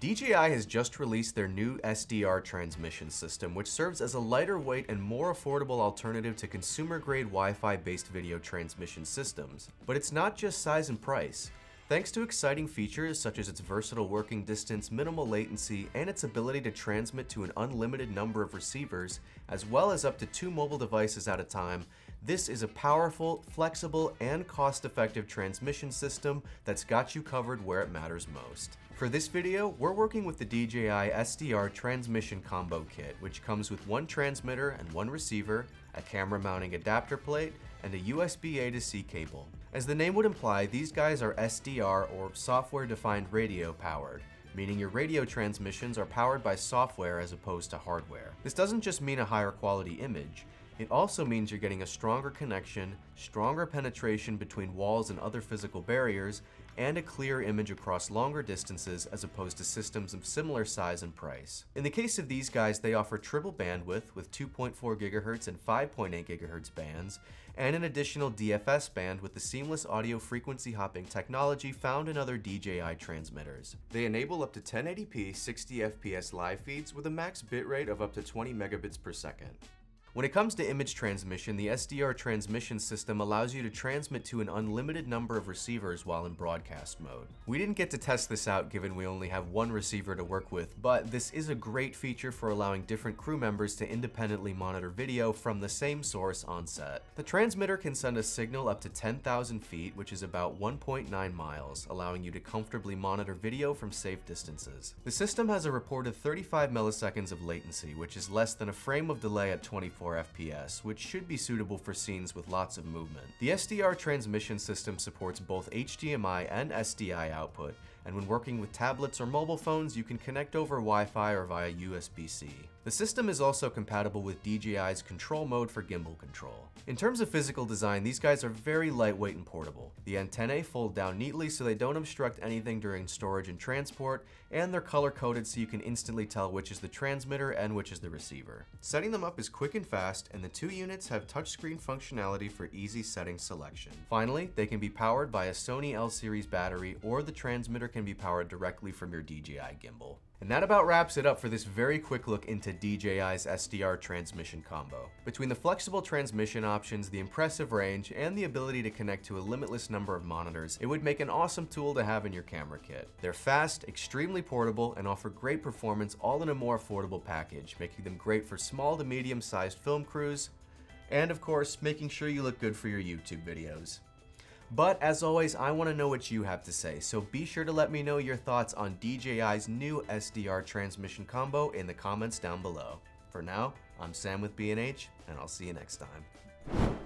DJI has just released their new SDR transmission system, which serves as a lighter weight and more affordable alternative to consumer-grade Wi-Fi based video transmission systems. But it's not just size and price. Thanks to exciting features such as its versatile working distance, minimal latency, and its ability to transmit to an unlimited number of receivers, as well as up to two mobile devices at a time, this is a powerful, flexible, and cost-effective transmission system that's got you covered where it matters most. For this video, we're working with the DJI SDR Transmission Combo Kit, which comes with one transmitter and one receiver, a camera mounting adapter plate, and a USB A to C cable. As the name would imply, these guys are SDR or software defined radio powered meaning your radio transmissions are powered by software as opposed to hardware. This doesn't just mean a higher quality image, it also means you're getting a stronger connection, stronger penetration between walls and other physical barriers, and a clear image across longer distances as opposed to systems of similar size and price. In the case of these guys, they offer triple bandwidth with 2.4 GHz and 5.8 GHz bands, and an additional DFS band with the seamless audio frequency hopping technology found in other DJI transmitters. They enable up to 1080p 60 FPS live feeds with a max bitrate of up to 20 megabits per second. When it comes to image transmission, the SDR transmission system allows you to transmit to an unlimited number of receivers while in broadcast mode. We didn't get to test this out given we only have one receiver to work with, but this is a great feature for allowing different crew members to independently monitor video from the same source on set. The transmitter can send a signal up to 10,000 feet, which is about 1.9 miles, allowing you to comfortably monitor video from safe distances. The system has a reported 35 milliseconds of latency, which is less than a frame of delay at 24 FPS, which should be suitable for scenes with lots of movement. The SDR transmission system supports both HDMI and SDI output, and when working with tablets or mobile phones, you can connect over Wi-Fi or via USB-C. The system is also compatible with DJI's control mode for gimbal control. In terms of physical design, these guys are very lightweight and portable. The antennae fold down neatly so they don't obstruct anything during storage and transport, and they're color-coded so you can instantly tell which is the transmitter and which is the receiver. Setting them up is quick and fast, and the two units have touchscreen functionality for easy setting selection. Finally, they can be powered by a Sony L-series battery or the transmitter can be powered directly from your DJI gimbal. And that about wraps it up for this very quick look into DJI's SDR transmission combo. Between the flexible transmission options, the impressive range, and the ability to connect to a limitless number of monitors, it would make an awesome tool to have in your camera kit. They're fast, extremely portable, and offer great performance all in a more affordable package, making them great for small to medium sized film crews, and of course, making sure you look good for your YouTube videos. But as always, I want to know what you have to say, so be sure to let me know your thoughts on DJI's new SDR transmission combo in the comments down below. For now, I'm Sam with B&H, and I'll see you next time.